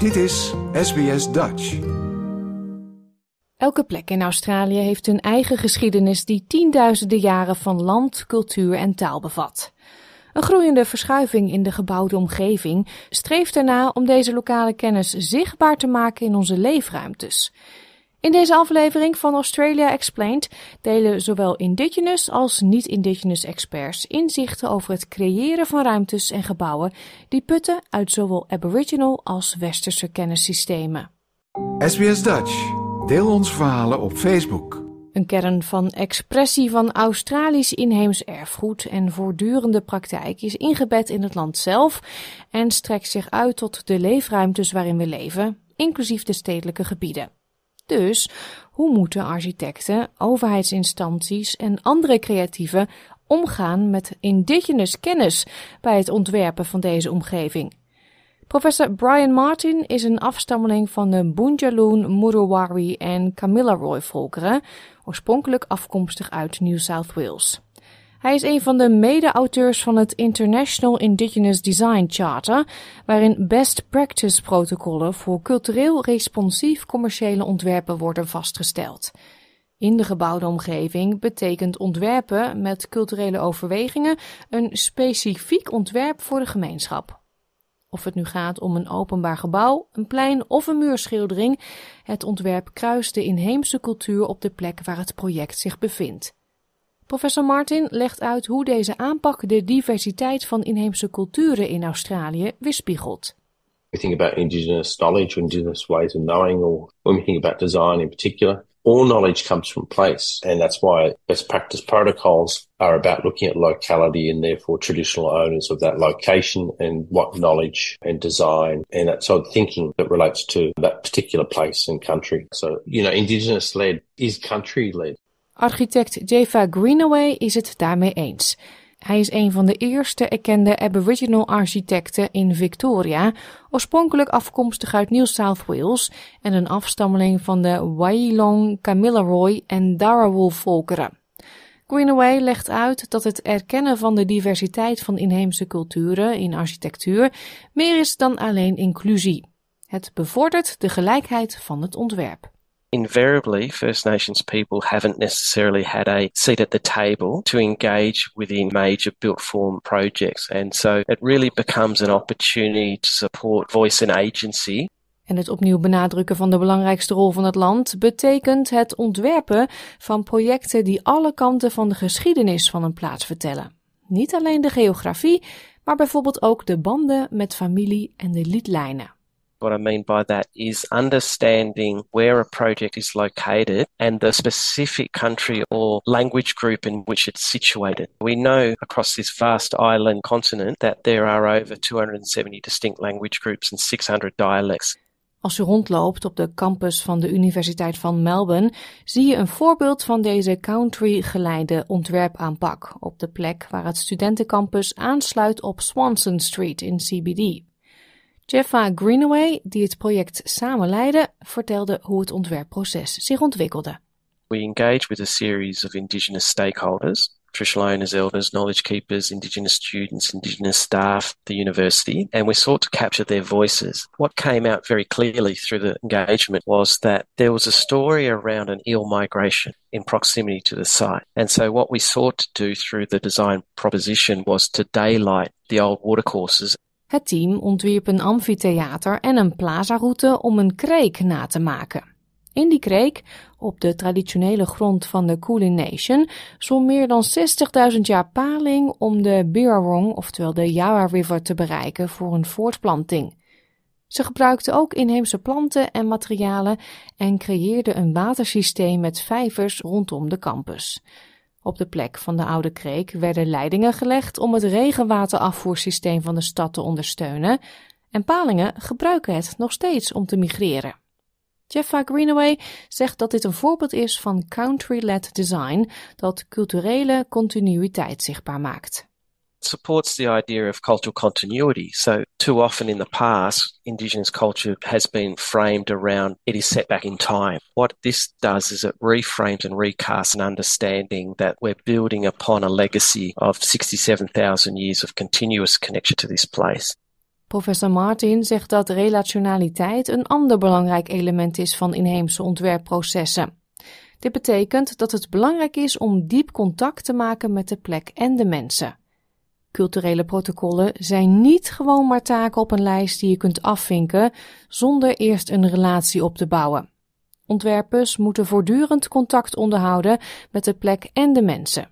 Dit is SBS Dutch. Elke plek in Australië heeft een eigen geschiedenis die tienduizenden jaren van land, cultuur en taal bevat. Een groeiende verschuiving in de gebouwde omgeving streeft erna om deze lokale kennis zichtbaar te maken in onze leefruimtes. In deze aflevering van Australia Explained delen zowel Indigenous als niet-Indigenous experts inzichten over het creëren van ruimtes en gebouwen die putten uit zowel Aboriginal als Westerse kennissystemen. SBS Dutch. Deel onze verhalen op Facebook. Een kern van expressie van Australisch inheems erfgoed en voortdurende praktijk is ingebed in het land zelf en strekt zich uit tot de leefruimtes waarin we leven, inclusief de stedelijke gebieden. Dus hoe moeten architecten, overheidsinstanties en andere creatieven omgaan met indigenous kennis bij het ontwerpen van deze omgeving? Professor Brian Martin is een afstammeling van de Boonjaloon, Muruwari en Kamilaroi volkeren, oorspronkelijk afkomstig uit New South Wales. Hij is een van de mede-auteurs van het International Indigenous Design Charter, waarin best practice protocollen voor cultureel responsief commerciële ontwerpen worden vastgesteld. In de gebouwde omgeving betekent ontwerpen met culturele overwegingen een specifiek ontwerp voor de gemeenschap. Of het nu gaat om een openbaar gebouw, een plein of een muurschildering, het ontwerp kruist de inheemse cultuur op de plek waar het project zich bevindt. Professor Martin legt uit hoe deze aanpak de diversiteit van inheemse culturen in Australië weerspiegelt. We think about indigenous knowledge indigenous ways of knowing, or when we think about design in particular, all knowledge comes from place. And that's why best practice protocols are about looking at locality and therefore traditional owners of that location and what knowledge and design and that sort of thinking that relates to that particular place and country. So, you know, indigenous led is country led. Architect Jeva Greenaway is het daarmee eens. Hij is een van de eerste erkende Aboriginal architecten in Victoria, oorspronkelijk afkomstig uit New South Wales en een afstammeling van de Wailong, Kamilaroi en Darawal volkeren. Greenaway legt uit dat het erkennen van de diversiteit van inheemse culturen in architectuur meer is dan alleen inclusie. Het bevordert de gelijkheid van het ontwerp. Invariably First Nations people haven't necessarily had a seat at the table to engage within major built form projects. And so it really becomes an opportunity to support voice and agency. En het opnieuw benadrukken van de belangrijkste rol van het land betekent het ontwerpen van projecten die alle kanten van de geschiedenis van een plaats vertellen. Niet alleen de geografie, maar bijvoorbeeld ook de banden met familie en de liedlijnen. What I mean by that is understanding where a project is located and the specific country or language group in which it's situated. We know across this vast island continent that there are over 270 distinct language groups and 600 dialects. Als je rondloopt op de campus van de Universiteit van Melbourne, zie je een voorbeeld van deze country-geleide ontwerpaanpak op de plek waar het studentencampus aansluit op Swanson Street in CBD. Jeffa Greenaway, die het project samen leidde, vertelde hoe het ontwerpproces zich ontwikkelde. We engage with a series of Indigenous stakeholders, traditional owners, elders, knowledge keepers, Indigenous students, Indigenous staff, the university, and we sought to capture their voices. What came out very clearly through the engagement was that there was a story around an eel migration in proximity to the site. And so what we sought to do through the design proposition was to daylight the old watercourses Het team ontwierp een amfitheater en een plazaroute om een kreek na te maken. In die kreek, op de traditionele grond van de Kulin Nation, zwom meer dan 60.000 jaar paling om de Birrarong, oftewel de Yarra River, te bereiken voor een voortplanting. Ze gebruikten ook inheemse planten en materialen en creëerden een watersysteem met vijvers rondom de campus. Op de plek van de oude kreek werden leidingen gelegd om het regenwaterafvoersysteem van de stad te ondersteunen en palingen gebruiken het nog steeds om te migreren. Jeffa Greenaway zegt dat dit een voorbeeld is van country-led design dat culturele continuïteit zichtbaar maakt. Supports the idea of cultural continuity. So, too often in the past, Indigenous culture has been framed around it is set back in time. What this does is it reframes and recasts an understanding that we're building upon a legacy of 67,000 years of continuous connection to this place. Professor Martin zegt dat relationaliteit een ander belangrijk element is van inheemse ontwerpprocessen. Dit betekent dat het belangrijk is om diep contact te maken met de plek en de mensen. Culturele protocollen zijn niet gewoon maar taken op een lijst die je kunt afvinken zonder eerst een relatie op te bouwen. Ontwerpers moeten voortdurend contact onderhouden met de plek en de mensen.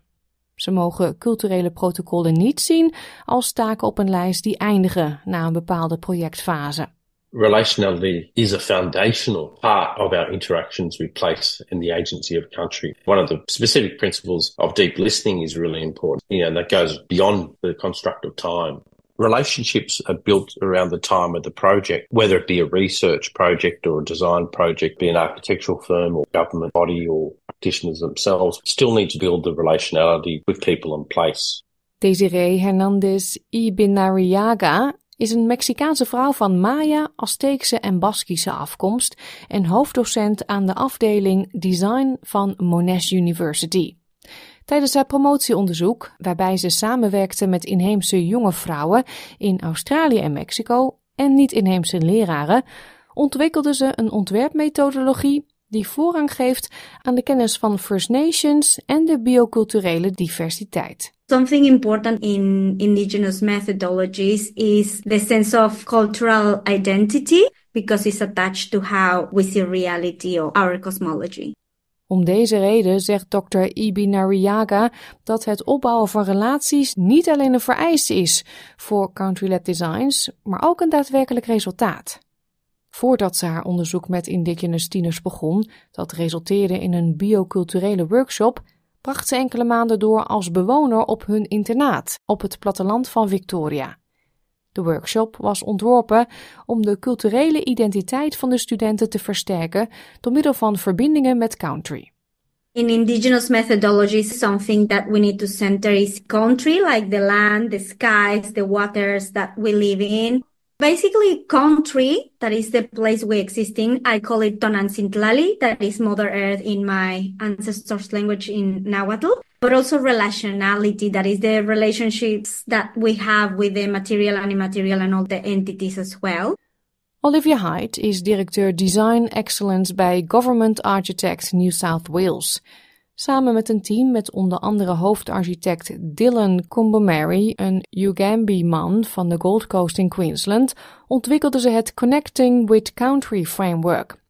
Ze mogen culturele protocollen niet zien als taken op een lijst die eindigen na een bepaalde projectfase. Relationality is a foundational part of our interactions with place and the agency of country. One of the specific principles of deep listening is really important. You know, that goes beyond the construct of time. Relationships are built around the time of the project, whether it be a research project or a design project, be an architectural firm or government body or practitioners themselves, still need to build the relationality with people and place. Desiree Hernandez Ibinariaga is een Mexicaanse vrouw van Maya, Azteekse en Baskische afkomst en hoofddocent aan de afdeling Design van Monash University. Tijdens haar promotieonderzoek, waarbij ze samenwerkte met inheemse jonge vrouwen in Australië en Mexico en niet-inheemse leraren, ontwikkelde ze een ontwerpmethodologie die voorrang geeft aan de kennis van First Nations en de bioculturele diversiteit. Something important in indigenous methodologies is the sense of cultural identity because it's attached to how we see reality or our cosmology. Om deze reden zegt Dr. Ibinariaga dat het opbouwen van relaties niet alleen een vereiste is voor country-led designs, maar ook een daadwerkelijk resultaat. Voordat ze haar onderzoek met indigenous tieners begon, dat resulteerde in een bioculturele workshop, bracht ze enkele maanden door als bewoner op hun internaat op het platteland van Victoria. De workshop was ontworpen om de culturele identiteit van de studenten te versterken door middel van verbindingen met country. In indigenous methodologies, something that we need to center is country, like the land, the skies, the waters that we live in. Basically, country, that is the place we exist in. I call it Tonancintlali, that is Mother Earth in my ancestors' language in Nahuatl. But also relationality, that is the relationships that we have with the material and immaterial and all the entities as well. Olivia Hyde is directeur Design Excellence bij Government Architects New South Wales. Samen met een team met onder andere hoofdarchitect Dylan Combomary, een Ugambi-man van de Gold Coast in Queensland, ontwikkelden ze het Connecting with Country Framework.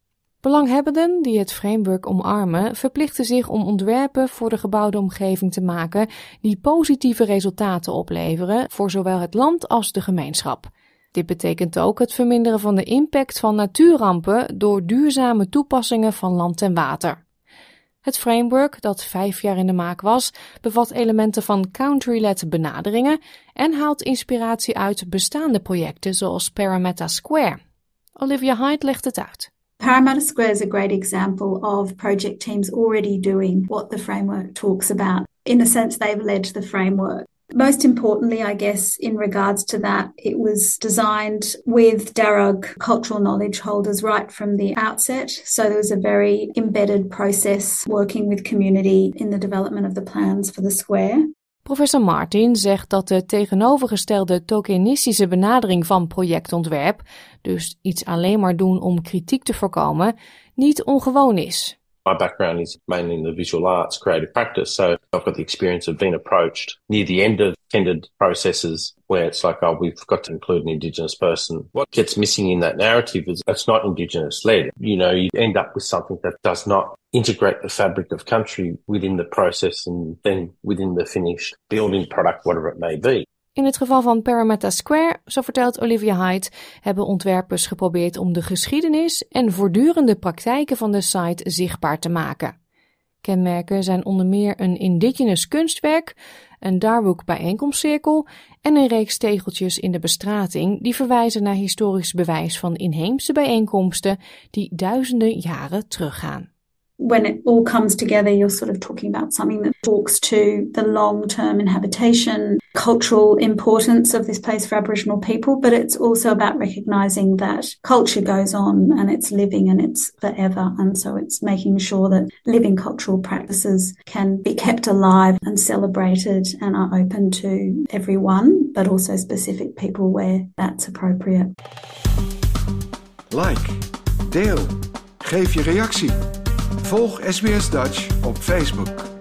Belanghebbenden die het framework omarmen, verplichten zich om ontwerpen voor de gebouwde omgeving te maken die positieve resultaten opleveren voor zowel het land als de gemeenschap. Dit betekent ook het verminderen van de impact van natuurrampen door duurzame toepassingen van land en water. Het framework, dat vijf jaar in de maak was, bevat elementen van country-led benaderingen en haalt inspiratie uit bestaande projecten zoals Parramatta Square. Olivia Hyde legt het uit. Parramatta Square is a great example of project teams already doing what the framework talks about. In a sense, they've led the framework. Most importantly, I guess, in regards to that, it was designed with Darug cultural knowledge holders right from the outset. So there was a very embedded process working with community in the development of the plans for the square. Professor Martin zegt dat de tegenovergestelde tokenistische benadering van projectontwerp, dus iets alleen maar doen om kritiek te voorkomen, niet ongewoon is. My background is mainly in the visual arts, creative practice. So I've got the experience of being approached near the end of tendered processes where it's like, oh, we've got to include an Indigenous person. What gets missing in that narrative is it's not Indigenous led. You know, you end up with something that does not integrate the fabric of country within the process and then within the finished building product, whatever it may be. In het geval van Parramatta Square, zo vertelt Olivia Hyde, hebben ontwerpers geprobeerd om de geschiedenis en voortdurende praktijken van de site zichtbaar te maken. Kenmerken zijn onder meer een indigenous kunstwerk, een Darwook bijeenkomstcirkel en een reeks tegeltjes in de bestrating die verwijzen naar historisch bewijs van inheemse bijeenkomsten die duizenden jaren teruggaan. When it all comes together, you're sort of talking about something that talks to the long term inhabitation, cultural importance of this place for Aboriginal people, but it's also about recognizing that culture goes on and it's living and it's forever. And so it's making sure that living cultural practices can be kept alive and celebrated and are open to everyone, but also specific people where that's appropriate. Like, deel, geef je reactie. Volg SBS Dutch op Facebook.